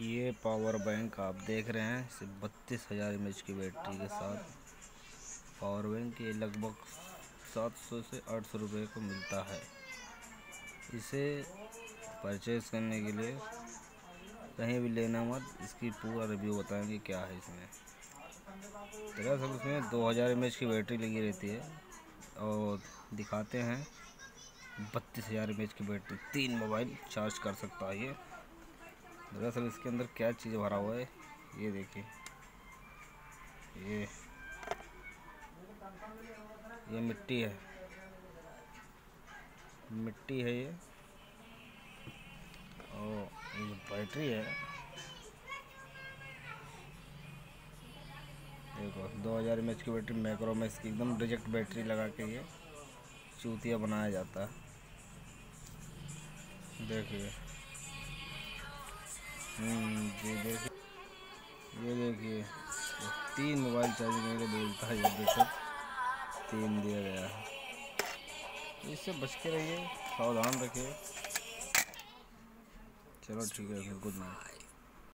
ये power bank आप देख रहे हैं, सिर्फ़ बत्तीस हज़ार एम की बैटरी के साथ। पावर बैंक ये लगभग सात सौ से आठ सौ रुपये को मिलता है। इसे परचेज़ करने के लिए कहीं भी लेना मत, इसकी पूरा रिव्यू बताएँगे क्या है इसमें। दरअसल इसमें दो हज़ार एम की बैटरी लगी रहती है और दिखाते हैं, बत्तीस हज़ार की बैटरी तीन मोबाइल चार्ज कर सकता है ये। दरअसल इसके अंदर क्या चीज़ भरा हुआ है, ये देखिए। ये ये मिट्टी है। मिट्टी है ये। और ये बैटरी है, देखो 2000 हज़ार एम की बैटरी मैक्रोमैक्स की एकदम रिजेक्ट बैटरी लगा के ये चूतिया बनाया जाता है। देखिए। हम्म, देखिए। ये देखिए तीन मोबाइल चार्जिंग करके बोलता है ये देखो। तीन दिया गया है। इससे बच के रहिए सावधान रखिए। चलो ठीक है फिर गुड नाइट